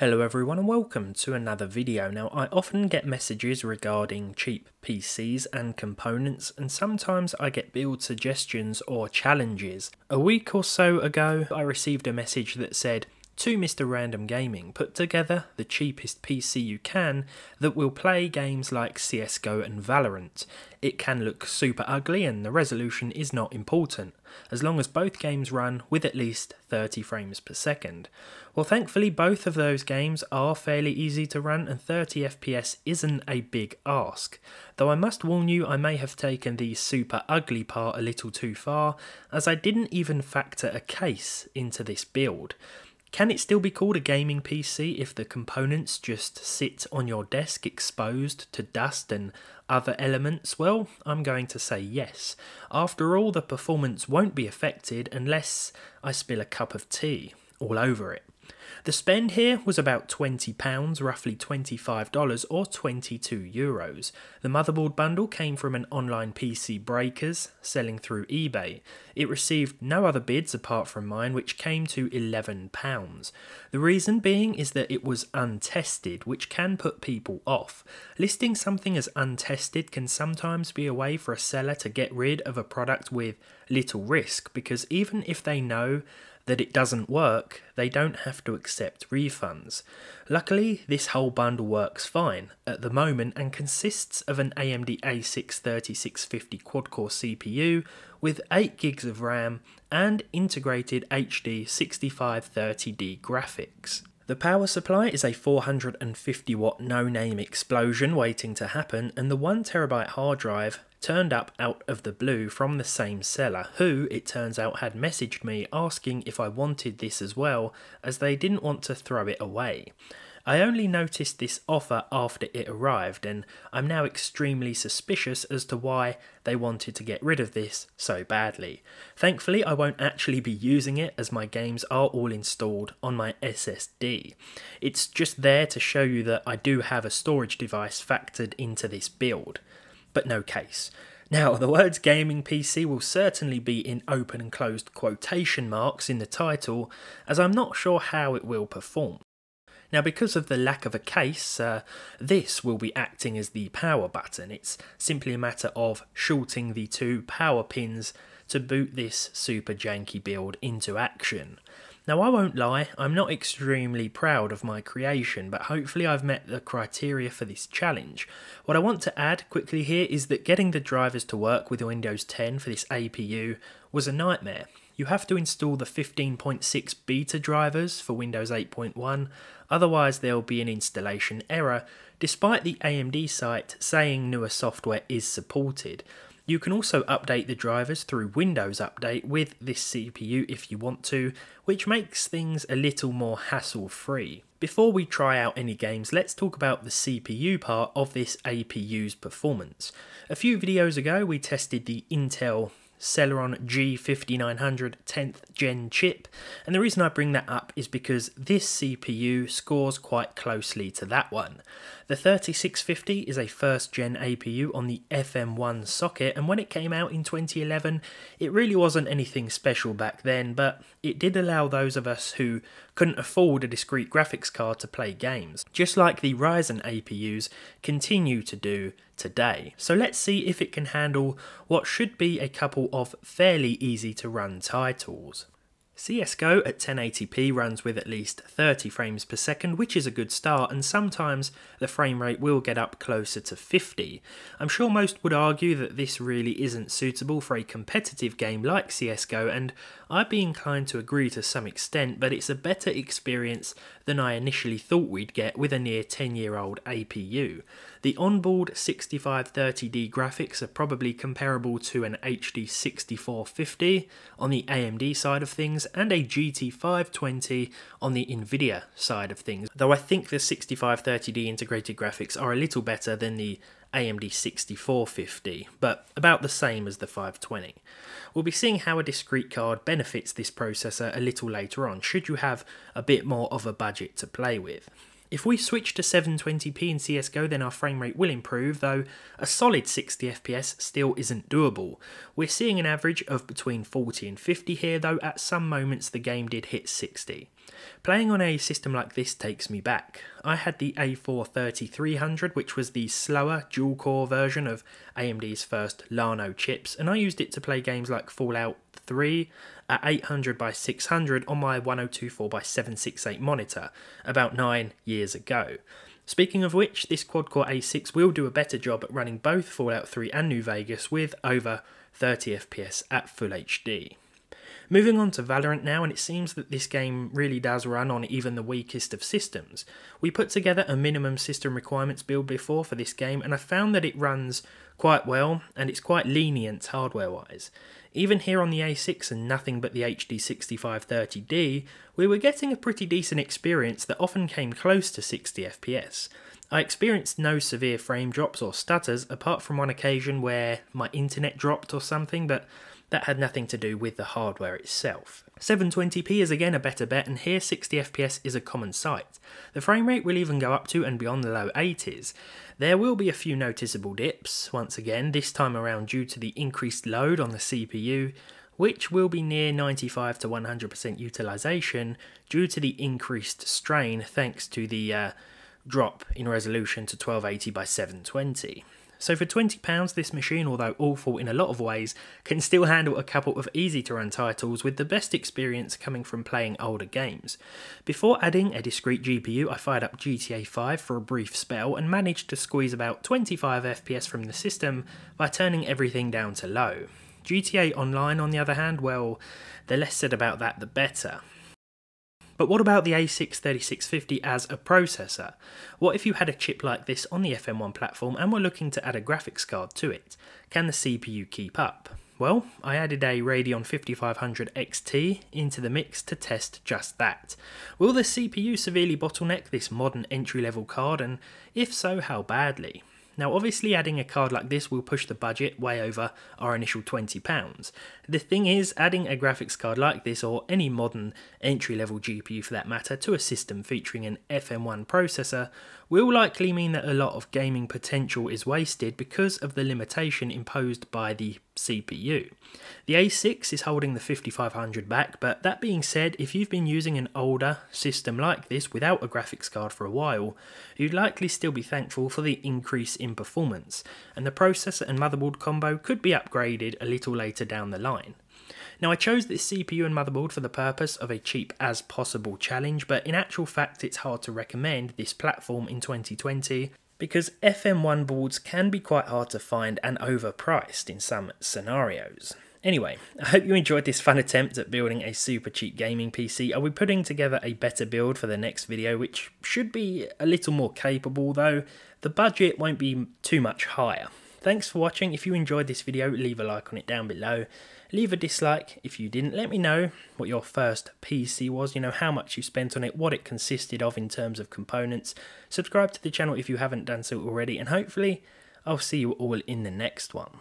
Hello everyone and welcome to another video. Now I often get messages regarding cheap PCs and components and sometimes I get build suggestions or challenges. A week or so ago I received a message that said to Mr. Random Gaming, put together the cheapest PC you can that will play games like CSGO and Valorant. It can look super ugly and the resolution is not important, as long as both games run with at least 30 frames per second. Well thankfully both of those games are fairly easy to run and 30 FPS isn't a big ask, though I must warn you I may have taken the super ugly part a little too far, as I didn't even factor a case into this build. Can it still be called a gaming PC if the components just sit on your desk exposed to dust and other elements? Well, I'm going to say yes. After all, the performance won't be affected unless I spill a cup of tea all over it. The spend here was about £20, roughly $25 or 22 euros. The motherboard bundle came from an online PC Breakers selling through eBay. It received no other bids apart from mine, which came to £11. The reason being is that it was untested, which can put people off. Listing something as untested can sometimes be a way for a seller to get rid of a product with little risk, because even if they know that it doesn't work, they don't have to accept refunds. Luckily, this whole bundle works fine at the moment and consists of an AMD A6 3650 quad-core CPU with 8 gigs of RAM and integrated HD 6530D graphics. The power supply is a 450 watt no name explosion waiting to happen, and the 1TB hard drive turned up out of the blue from the same seller, who, it turns out, had messaged me asking if I wanted this as well, as they didn't want to throw it away. I only noticed this offer after it arrived, and I'm now extremely suspicious as to why they wanted to get rid of this so badly. Thankfully, I won't actually be using it as my games are all installed on my SSD. It's just there to show you that I do have a storage device factored into this build but no case. Now, the words gaming PC will certainly be in open and closed quotation marks in the title, as I'm not sure how it will perform. Now, because of the lack of a case, uh, this will be acting as the power button. It's simply a matter of shorting the two power pins to boot this super janky build into action. Now, I won't lie, I'm not extremely proud of my creation, but hopefully I've met the criteria for this challenge. What I want to add quickly here is that getting the drivers to work with Windows 10 for this APU was a nightmare. You have to install the 15.6 beta drivers for Windows 8.1, otherwise there'll be an installation error, despite the AMD site saying newer software is supported. You can also update the drivers through Windows Update with this CPU if you want to, which makes things a little more hassle free. Before we try out any games, let's talk about the CPU part of this APU's performance. A few videos ago we tested the Intel Celeron G5900 10th gen chip, and the reason I bring that up is because this CPU scores quite closely to that one. The 3650 is a first gen APU on the FM1 socket, and when it came out in 2011, it really wasn't anything special back then, but it did allow those of us who couldn't afford a discrete graphics card to play games, just like the Ryzen APUs continue to do today. So let's see if it can handle what should be a couple of fairly easy to run titles. CSGO at 1080p runs with at least 30 frames per second, which is a good start, and sometimes the frame rate will get up closer to 50. I'm sure most would argue that this really isn't suitable for a competitive game like CSGO, and I'd be inclined to agree to some extent, but it's a better experience than I initially thought we'd get with a near 10 year old APU. The onboard 6530D graphics are probably comparable to an HD 6450 on the AMD side of things and a GT520 on the Nvidia side of things, though I think the 6530D integrated graphics are a little better than the AMD 6450, but about the same as the 520. We'll be seeing how a discrete card benefits this processor a little later on, should you have a bit more of a budget to play with. If we switch to 720p in CSGO then our frame rate will improve, though a solid 60 FPS still isn't doable. We're seeing an average of between 40 and 50 here, though at some moments the game did hit 60. Playing on a system like this takes me back. I had the A43300, which was the slower dual core version of AMD's first Llano chips, and I used it to play games like Fallout 3 at 800 by 600 on my 1024 by 768 monitor about 9 years ago. Speaking of which, this quad-core A6 will do a better job at running both Fallout 3 and New Vegas with over 30 FPS at Full HD. Moving on to Valorant now, and it seems that this game really does run on even the weakest of systems. We put together a minimum system requirements build before for this game, and I found that it runs quite well, and it's quite lenient hardware wise. Even here on the A6 and nothing but the HD 6530D, we were getting a pretty decent experience that often came close to 60 FPS. I experienced no severe frame drops or stutters apart from one occasion where my internet dropped or something, but that had nothing to do with the hardware itself. 720p is again a better bet and here 60fps is a common sight. The frame rate will even go up to and beyond the low 80s. There will be a few noticeable dips, once again, this time around due to the increased load on the CPU, which will be near 95 to 100% utilization due to the increased strain thanks to the uh, drop in resolution to 1280 by 720. So for £20 this machine, although awful in a lot of ways, can still handle a couple of easy to run titles with the best experience coming from playing older games. Before adding a discrete GPU I fired up GTA 5 for a brief spell and managed to squeeze about 25 FPS from the system by turning everything down to low. GTA Online on the other hand, well, the less said about that the better. But what about the A6 3650 as a processor? What if you had a chip like this on the FM1 platform and were looking to add a graphics card to it? Can the CPU keep up? Well, I added a Radeon 5500 XT into the mix to test just that. Will the CPU severely bottleneck this modern entry-level card and if so, how badly? Now obviously adding a card like this will push the budget way over our initial £20. The thing is, adding a graphics card like this or any modern entry level GPU for that matter to a system featuring an FM1 processor will likely mean that a lot of gaming potential is wasted because of the limitation imposed by the CPU. The A6 is holding the 5500 back, but that being said, if you've been using an older system like this without a graphics card for a while, you'd likely still be thankful for the increase in performance, and the processor and motherboard combo could be upgraded a little later down the line. Now I chose this CPU and motherboard for the purpose of a cheap as possible challenge, but in actual fact it's hard to recommend this platform in 2020 because FM1 boards can be quite hard to find and overpriced in some scenarios. Anyway, I hope you enjoyed this fun attempt at building a super cheap gaming PC. I'll be putting together a better build for the next video, which should be a little more capable, though the budget won't be too much higher. Thanks for watching. If you enjoyed this video, leave a like on it down below. Leave a dislike if you didn't. Let me know what your first PC was, you know, how much you spent on it, what it consisted of in terms of components. Subscribe to the channel if you haven't done so already, and hopefully I'll see you all in the next one.